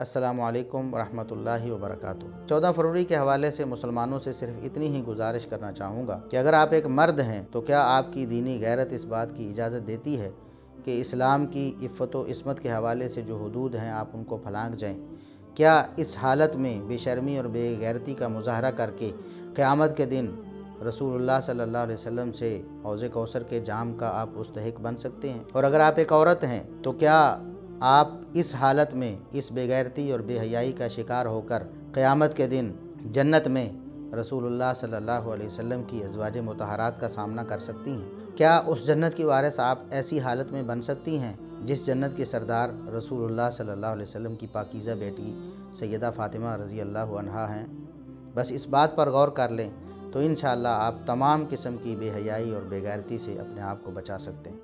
अस्सलाम वालेकुम रहमतुल्लाहि व बरकातुहू चौदह फरवरी के हवाले से मुसलमानों से सिर्फ़ इतनी ही गुजारिश करना चाहूँगा कि अगर आप एक मर्द हैं तो क्या आपकी दीनी गैरत इस बात की इजाज़त देती है कि इस्लाम की इफ़्फ़त इसमत के हवाले से जो हदूद हैं, आप उनको फलांग जाएँ? क्या इस हालत में बेशर्मी और बेगैरती का मुजाहरा करके क़यामत के दिन रसूलुल्लाह सल्लल्लाहु अलैहि वसल्लम से हौज़ कौसर के जाम का आप मुस्तक बन सकते हैं? और अगर आप एक औरत हैं तो क्या आप इस हालत में इस बेगैरती और बेहयाई का शिकार होकर क़यामत के दिन जन्नत में रसूलुल्लाह सल्लल्लाहु अलैहि वसल्लम की अजवाज मतहरात का सामना कर सकती हैं। क्या उस जन्नत की वारिस आप ऐसी हालत में बन सकती हैं जिस जन्नत के सरदार रसूलुल्लाह सल्लल्लाहु अलैहि वसल्लम की पाकीज़ा बेटी सैयदा फ़ातिमा रज़ी अल्लाह हैं? बस इस बात पर गौर कर लें तो इन आप तमाम किस्म की बेहयाई और बेगैरती से अपने आप को बचा सकते हैं।